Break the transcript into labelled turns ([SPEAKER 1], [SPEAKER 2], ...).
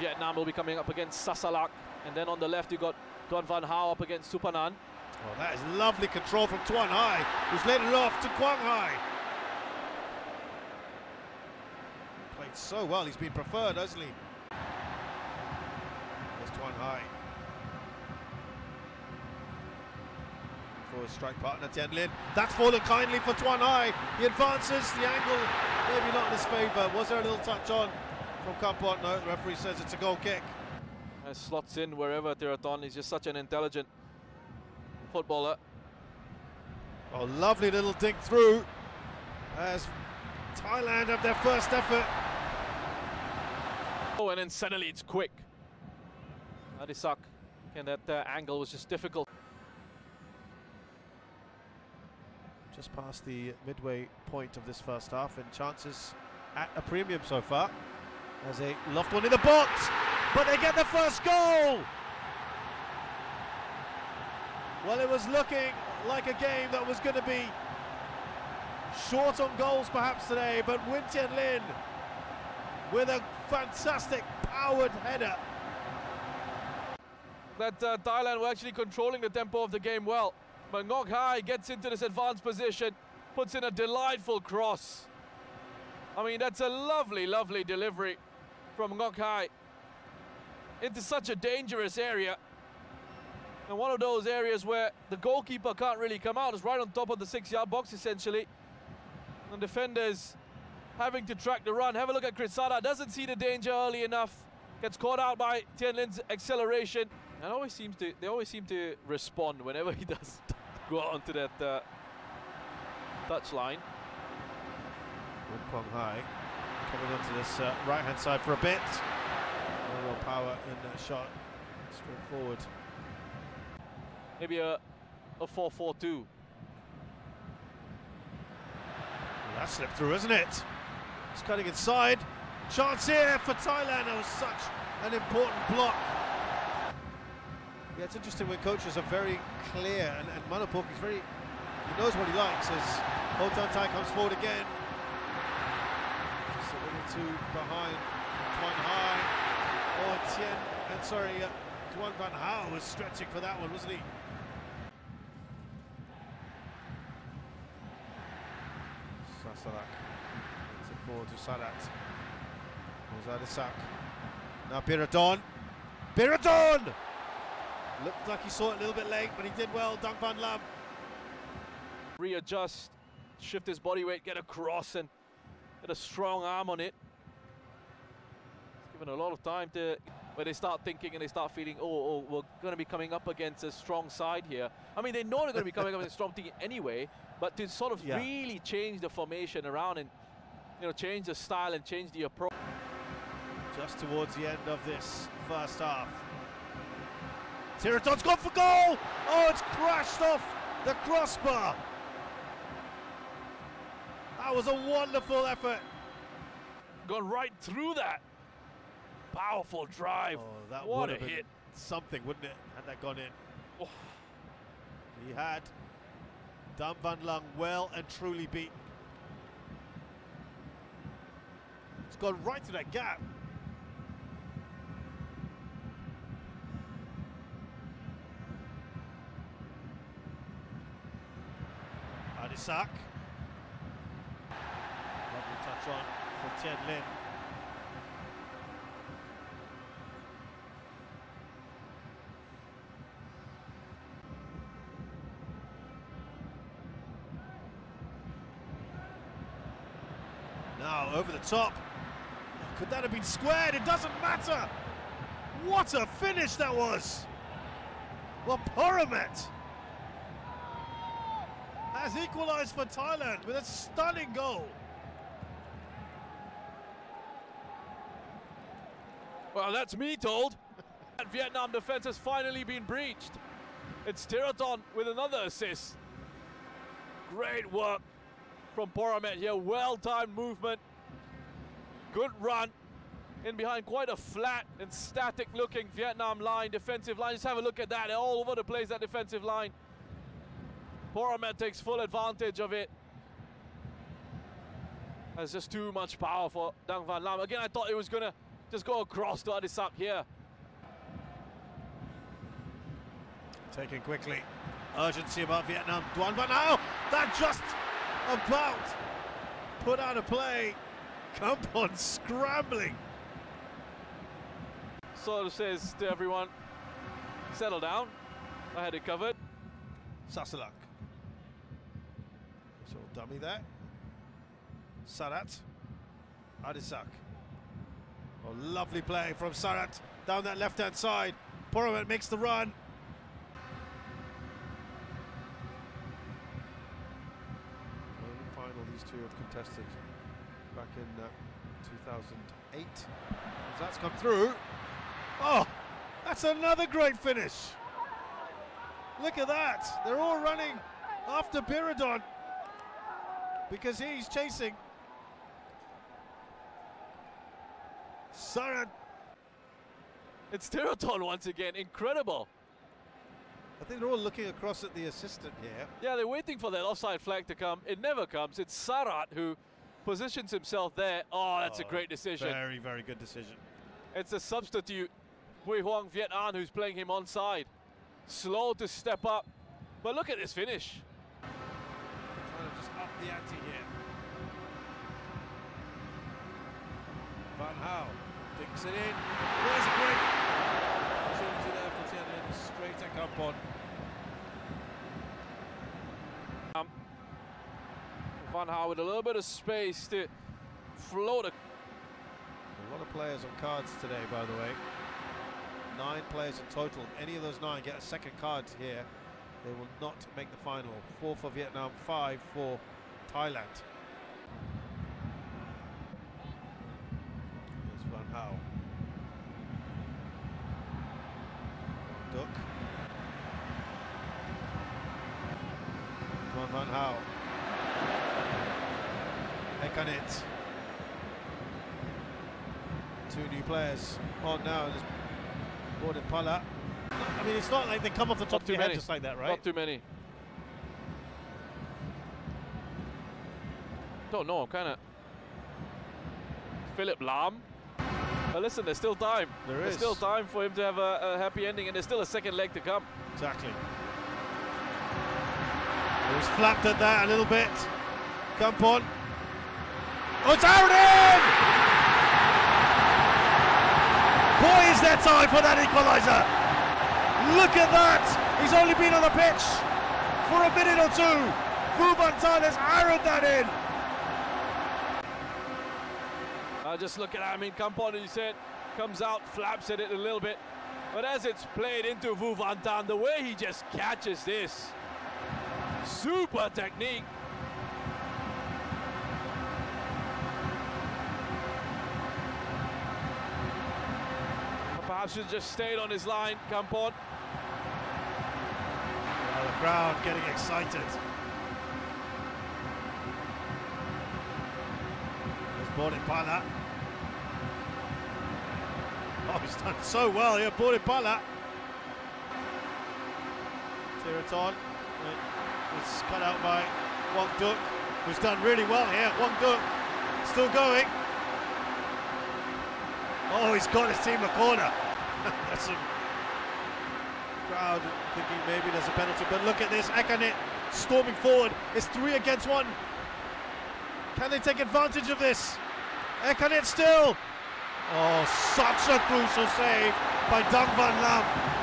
[SPEAKER 1] Vietnam will be coming up against Sasalak. And then on the left, you got Tuan Van Hao up against Supanan.
[SPEAKER 2] Oh, that is lovely control from Tuan Hai, who's let it off to Quang Hai. Played so well, he's been preferred, hasn't he? There's Tuan Hai. For his strike partner, Tien Linh. That's fallen kindly for Tuan Hai. He advances, the angle maybe not in his favour. Was there a little touch on from Kampot? No, the referee says it's a goal kick.
[SPEAKER 1] And slots in wherever Theerathon is just such an intelligent footballer.
[SPEAKER 2] Oh, lovely little dig through as Thailand have their first effort.
[SPEAKER 1] Oh, and then suddenly it's quick. Adisak, and that uh, angle was just difficult.
[SPEAKER 2] Just past the midway point of this first half, and chances at a premium so far. As a loft one in the box, but they get the first goal. Well, it was looking like a game that was going to be short on goals perhaps today, but Nguyen Tien Linh with a fantastic powered header.
[SPEAKER 1] That uh, Thailand were actually controlling the tempo of the game well. But Ngoc Hai gets into this advanced position, puts in a delightful cross. I mean, that's a lovely, lovely delivery from Ngoc Hai into such a dangerous area. And one of those areas where the goalkeeper can't really come out is right on top of the six-yard box, essentially. And defenders having to track the run. Have a look at Kritsada. Doesn't see the danger early enough. Gets caught out by Tien Linh's acceleration. And always seems to they always seem to respond whenever he does go out onto that uh, touch line.
[SPEAKER 2] Nguyen Quang Hai coming onto this uh, right hand side for a bit. No real power in that shot. straight forward.
[SPEAKER 1] Maybe a a 4-4-2.
[SPEAKER 2] That slipped through, isn't it? It's cutting inside. Chance here for Thailand. That was such an important block. Yeah, it's interesting when coaches are very clear, and, and Manapok is very, he knows what he likes as Ho Tan Tai comes forward again. A too behind. Tuan Hai. Oh, Tien, and sorry, uh, Tuan Van Hao was stretching for that one, wasn't he? Sasalak takes it forward to Sadat. There's Adisak. Now Biradon. Biradon! Looked like he saw it a little bit late, but he did well. Dang Van Lam.
[SPEAKER 1] Readjust, shift his body weight, get a cross, and get a strong arm on it. It's given a lot of time to where they start thinking and they start feeling, oh, oh we're going to be coming up against a strong side here. I mean, they know they're going to be coming up against a strong team anyway, but to sort of
[SPEAKER 2] Yeah.
[SPEAKER 1] really change the formation around and you know change the style and change the approach.
[SPEAKER 2] Just towards the end of this first half. Theerathon's gone for goal! Oh, it's crashed off the crossbar. That was a wonderful effort.
[SPEAKER 1] Gone right through that. Powerful drive.
[SPEAKER 2] Oh, that
[SPEAKER 1] what
[SPEAKER 2] would
[SPEAKER 1] a
[SPEAKER 2] have
[SPEAKER 1] hit.
[SPEAKER 2] something, wouldn't it, had that gone in?
[SPEAKER 1] Oh.
[SPEAKER 2] He had Dang Van Lam well and truly beaten. It's gone right to that gap. Adisak. Touch on for Tien Linh. Now over the top. Could that have been squared? It doesn't matter. What a finish that was. Well, Poramet has equalised for Thailand with a stunning goal.
[SPEAKER 1] Well, that's me told. That Vietnam defense has finally been breached. It's Theerathon with another assist. Great work from Poramet here. Well-timed movement. Good run. In behind quite a flat and static looking Vietnam line, defensive line. Just have a look at that. They're all over the place, that defensive line. Poramet takes full advantage of it. There's just too much power for Dang Van Lam. Again, I thought it was going to Just go across to Adisak here.
[SPEAKER 2] Taken quickly. Urgency about Vietnam. Duan Van now That just about put out of play. Kampon scrambling.
[SPEAKER 1] Sort of says to everyone, settle down. I had it covered.
[SPEAKER 2] Sasalak. So dummy there. Sarat. Adisak. Oh, lovely play from Sarat down that left-hand side. Poramet makes the run. Only final these two have contested back in uh, 2008. As that's come through. Oh, that's another great finish. Look at that. They're all running after Biradon because he's chasing. Sarat.
[SPEAKER 1] It's Theerathon once again. Incredible.
[SPEAKER 2] I think they're all looking across at the assistant here.
[SPEAKER 1] Yeah, they're waiting for that offside flag to come. It never comes. It's Sarat who positions himself there. Oh, that's
[SPEAKER 2] Oh,
[SPEAKER 1] a great decision.
[SPEAKER 2] Very, very good decision.
[SPEAKER 1] It's a substitute, Bui Hoang Viet Anh, who's playing him onside. Slow to step up. But look at this finish.
[SPEAKER 2] Trying to just up the ante here. Van Hao dinks it in. There's a great opportunity there for Tien Linh. Straight at Kampon.
[SPEAKER 1] Um, Van Hao with a little bit of space to float a
[SPEAKER 2] A lot of players on cards today, by the way. Nine players in total. If any of those nine get a second card here, they will not make the final. Four for Vietnam, five for Thailand. Hao. Duck. Come on, Van Hao. Ekanit. Two new players on now. Gordon Pala. I mean, it's not like they come off the top
[SPEAKER 1] Not too many.
[SPEAKER 2] just like that, right?
[SPEAKER 1] Not too many. Don't know, kind of. Philip Lam. But listen, there's still time.
[SPEAKER 2] There
[SPEAKER 1] there's
[SPEAKER 2] is.
[SPEAKER 1] still time for him to have a, a happy ending, and there's still a second leg to come.
[SPEAKER 2] Exactly. He was flapped at that a little bit. Come on. Oh, it's out in! Boy, is there time for that equaliser! Look at that! He's only been on the pitch for a minute or two. Tan has arrowed that in.
[SPEAKER 1] Uh, just look at that. I mean, as you said, comes out, flaps at it a little bit. But as it's played into Vu Van Thanh, the way he just catches this, super technique. Perhaps should just stayed on his line, Kampon.
[SPEAKER 2] Oh, the crowd getting excited. There's Bodipala. Oh, he's done so well here, Bodipala. Theerathon. It's cut out by Wong Duk, who's done really well here. Wong Duk still going. Oh, he's got his team a corner. That's a crowd thinking maybe there's a penalty, but look at this, Ekanit storming forward. It's three against one. Can they take advantage of this? Ekanit still. Oh, such a crucial save by Dang Van Lam.